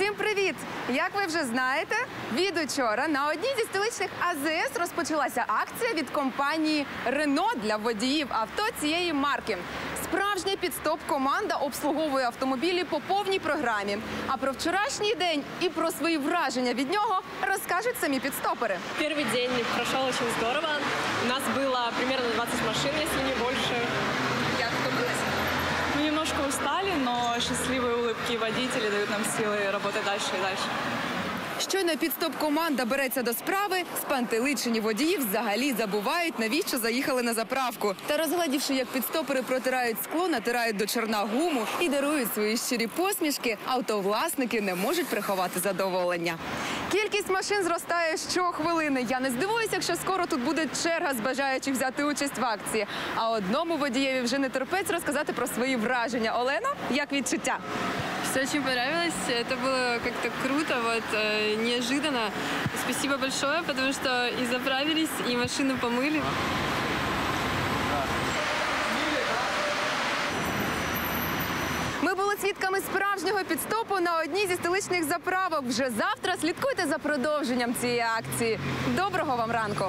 Всім привіт! Як ви вже знаєте, від учора на одній зі столичних АЗС розпочалася акція від компанії Рено для водіїв авто цієї марки. Справжня підстоп-команда обслуговує автомобілі по повній програмі. А про вчорашній день і про свої враження від нього розкажуть самі підстопери. Первый день прошел очень здорово. У нас было примерно 20 машин, если не больше устали, но счастливые улыбки водителей дают нам силы работать дальше и дальше. Щойно підстоп-команда береться до справи, спантеличені водії взагалі забувають, навіщо заїхали на заправку. Та розглядівши, як підстопери протирають скло, натирають до чорна гуму і дарують свої щирі посмішки, автовласники не можуть приховати задоволення. Кількість машин зростає щохвилини. Я не здивуюся, якщо скоро тут буде черга з бажаючих взяти участь в акції. А одному водієві вже не терпець розказати про свої враження. Олено, як відчуття? Все очень понравилось. Это было как-то круто, вот э, неожиданно. Спасибо большое, потому что и заправились, и машину помыли. Ми були свідками справжнього підстопу на одній зі столичних заправок. Вже завтра слідкуйте за продовженням цієї акції. Доброго вам ранку!